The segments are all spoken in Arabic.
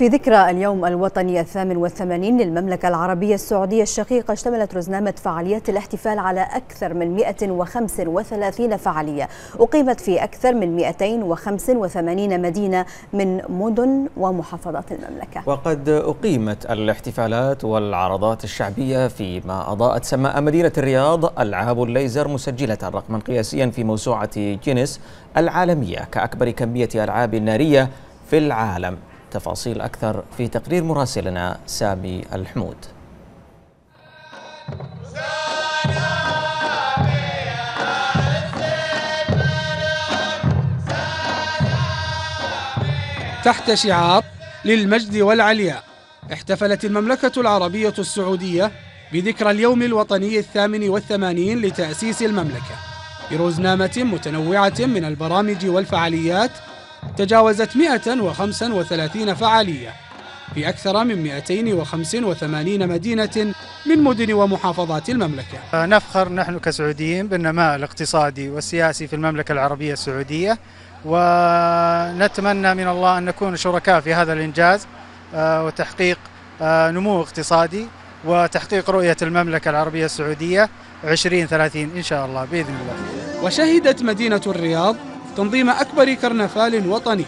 في ذكرى اليوم الوطني الثامن والثمانين للمملكة العربية السعودية الشقيقة اشتملت رزنامة فعاليات الاحتفال على أكثر من 135 فعالية. أقيمت في أكثر من 285 مدينة من مدن ومحافظات المملكة. وقد أقيمت الاحتفالات والعرضات الشعبية فيما أضاءت سماء مدينة الرياض ألعاب الليزر مسجلة رقما قياسيا في موسوعة جينيس العالمية كأكبر كمية ألعاب نارية في العالم. تفاصيل أكثر في تقرير مراسلنا سامي الحمود. تحت شعار للمجد والعلياء احتفلت المملكة العربية السعودية بذكرى اليوم الوطني الثامن والثمانين لتأسيس المملكة برزنامة متنوعة من البرامج والفعاليات تجاوزت 135 فعالية في أكثر من 285 مدينة من مدن ومحافظات المملكة. نفخر نحن كسعوديين بالنماء الاقتصادي والسياسي في المملكة العربية السعودية ونتمنى من الله أن نكون شركاء في هذا الإنجاز وتحقيق نمو اقتصادي وتحقيق رؤية المملكة العربية السعودية 2030 إن شاء الله بإذن الله. وشهدت مدينة الرياض تنظيم أكبر كرنفال وطني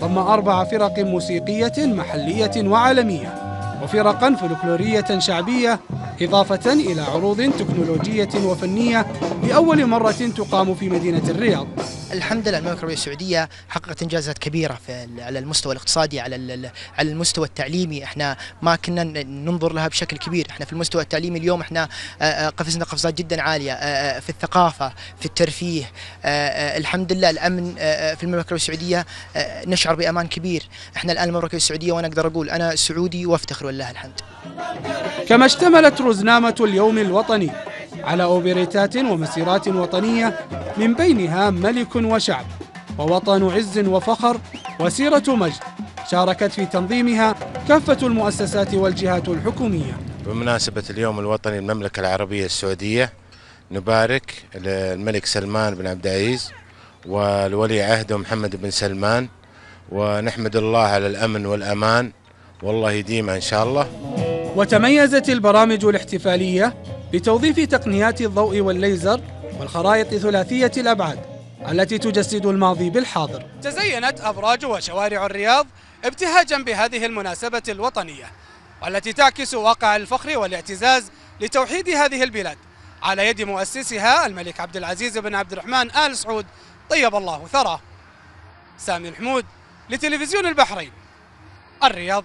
ضم أربع فرق موسيقية محلية وعالمية وفرقا فلكلورية شعبية إضافة إلى عروض تكنولوجية وفنية لأول مرة تقام في مدينة الرياض. الحمد لله المملكة العربيه السعودية حققت إنجازات كبيرة في على المستوى الاقتصادي على على المستوى التعليمي. إحنا ما كنا ننظر لها بشكل كبير. إحنا في المستوى التعليمي اليوم إحنا قفزنا قفزات جدا عالية في الثقافة في الترفيه الحمد لله الأمن في المملكة العربيه السعودية نشعر بأمان كبير. إحنا الآن المملكة السعودية وأنا أقدر أقول أنا سعودي وأفتخر ولله الحمد. كما اشتملت رزنامة اليوم الوطني على أوبريتات ومسيرات وطنية من بينها ملك وشعب ووطن عز وفخر وسيرة مجد شاركت في تنظيمها كافة المؤسسات والجهات الحكومية. بمناسبة اليوم الوطني المملكة العربية السعودية نبارك للملك سلمان بن عبد العزيز والولي عهده محمد بن سلمان ونحمد الله على الأمن والأمان. والله يديمه إن شاء الله. وتميزت البرامج الاحتفالية بتوظيف تقنيات الضوء والليزر والخرائط ثلاثية الأبعاد التي تجسد الماضي بالحاضر. تزينت أبراج وشوارع الرياض ابتهاجا بهذه المناسبة الوطنية والتي تعكس واقع الفخر والاعتزاز لتوحيد هذه البلاد. على يد مؤسسها الملك عبد العزيز بن عبد الرحمن آل سعود طيب الله ثراه. سامي الحمود لتلفزيون البحرين الرياض.